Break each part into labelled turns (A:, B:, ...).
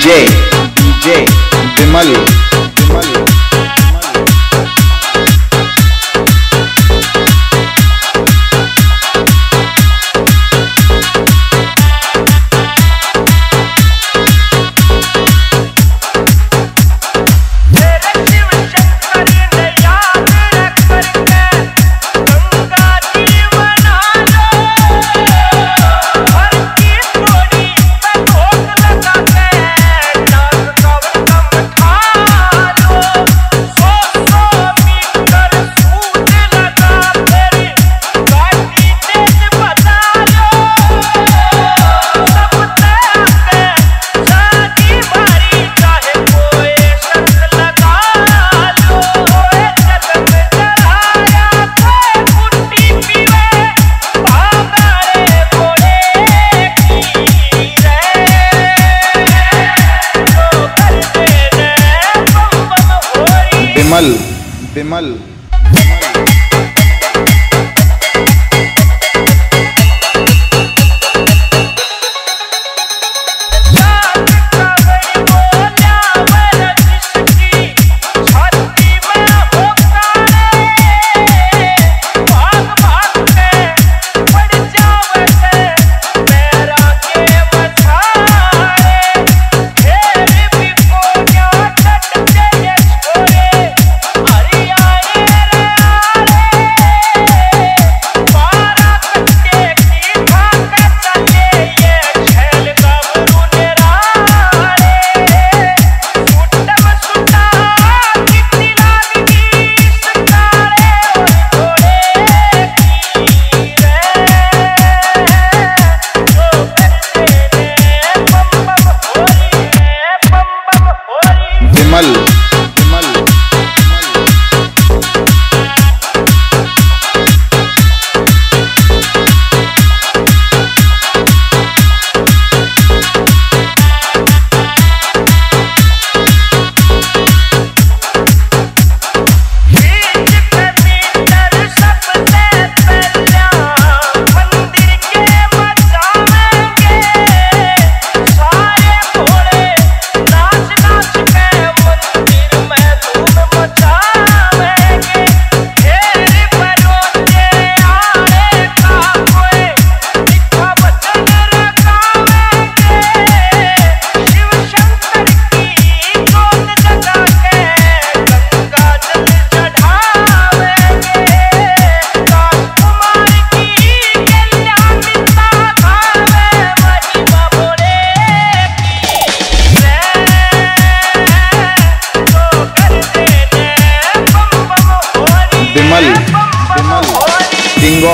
A: DJ DJ Bimalu Vimal Hello.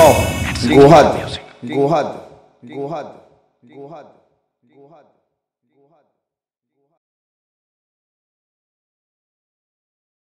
A: Oh, go ahead. Go ahead. Go ahead. Go ahead. Go ahead.